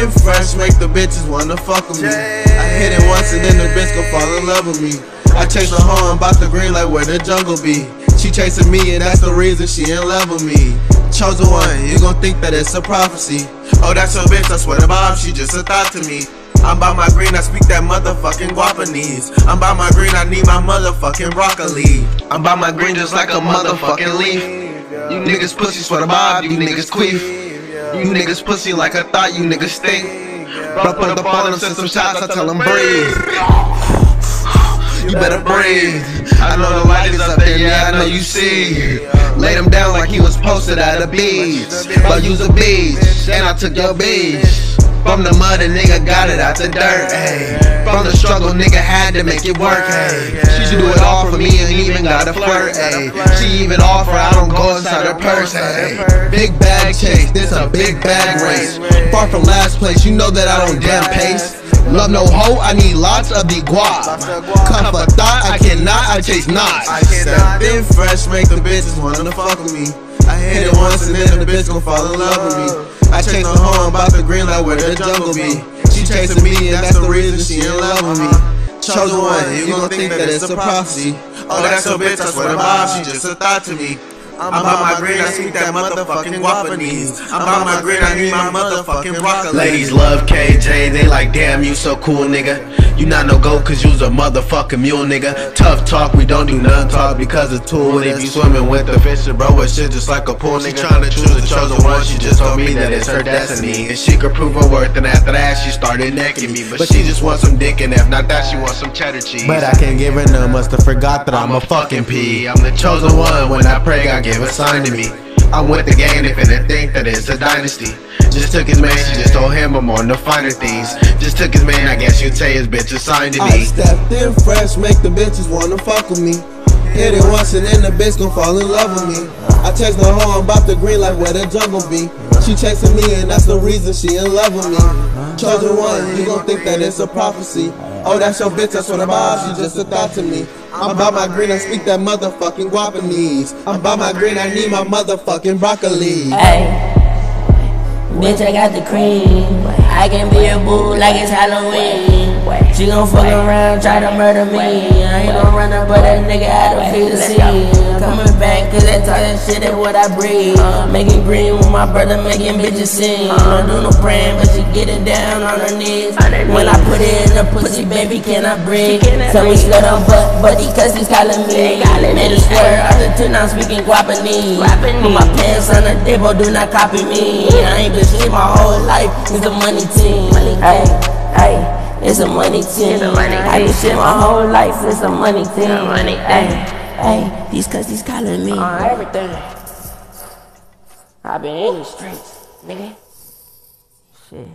in fresh, make the bitches wanna fuck with me. I hit it once and then the bitch gon' fall in love with me. I chase her home, bout the green like where the jungle be. She chasing me and that's the reason she in love with me. Chosen one, you gon' think that it's a prophecy. Oh, that's your bitch, I swear to Bob, she just a thought to me. I'm by my green, I speak that motherfucking Guapanese. I'm by my green, I need my motherfucking broccoli. I'm by my green just like a motherfucking leaf. You niggas pussy, swear to Bob, you niggas queef. You niggas pussy like I thought you niggas stink. But put up on them, send some shots, I tell them breathe. You better breathe. I know the light is up there, yeah, I know you see. Laid him down like he was posted at a beach. But use a beach, and I took your beach. From the mud, a nigga got it out the dirt, ayy. From the struggle, nigga had to make it work, ayy. She should do it all for me and even got a flirt, ayy. She even offer, her purse. Big bag chase, this a big bag race. Far from last place, you know that I don't damn pace. Love no hoe, I need lots of the guap. Come for thought, I cannot, I chase knots. I step in fresh, make the bitches wanna fuck with me. I hit it once and then the bitch gon' fall in love with me. I chase her home, bout the green light where the jungle be. She chasing me and that's the reason she in love with me. Chosen one, you gon' think that it's a prophecy. Oh, that's a bitch, I swear to Bob, she just a thought to me. I'm by my green, I speak that motherfucking Guapanese. I'm by my green, I need my motherfucking broccoli. Ladies love KJ, they like, damn, you so cool, nigga. You not no go cause you's a motherfucking mule, nigga. Tough talk, we don't do none talk because it's tool. If you swimming with the fisher, bro, it's shit just like a pool, nigga. She tryna choose the chosen one, she just told me that it's her destiny. And she could prove her worth, and after that, she started necking me. But she just wants some dick, and if not that, she wants some cheddar cheese. But I can't give her none, must've forgot that I'm a fucking P. I'm the chosen one, when I pray, God give a sign to me. I'm with the game, if that it's a dynasty. Just took his man, she just told him I'm on the finer things. Just took his man, I guess you'd say his bitch assigned to I me. stepped in fresh, make the bitches wanna fuck with me. Hit it once and then the bitch gon' fall in love with me. I chase her oh, home, bout the green like where the jungle be. She chasing me and that's the reason she in love with me. Chosen one, you gon' think that it's a prophecy. Oh, that's your bitch, that's what I'm about, she just a thought to me. I'm by my green, I speak that motherfucking Guapanese. I'm by my green, I need my motherfucking broccoli. Hey, bitch, I got the cream. I can be a boo like it's Halloween. She gon' fuck around, try to murder me. I ain't no runner, but that nigga out of feel the scene. Coming back, cause that talking shit is what I breathe. Making green with my brother, making bitches sing. I don't do no praying, but she get it down on her knees. When I put it in the pussy, baby, can I breathe? Tell me slut on butt, buddy, cause he's calling me. Made a swear, other two now speaking Guapanese. Put my pants on the debo, do not copy me. I ain't been shit my whole life, it's a money team. Hey, hey. It's a money team. I been shit my whole life. It's a money. Money, hey, hey, these cuz he's calling me. On everything. I been in the streets, nigga. Shit.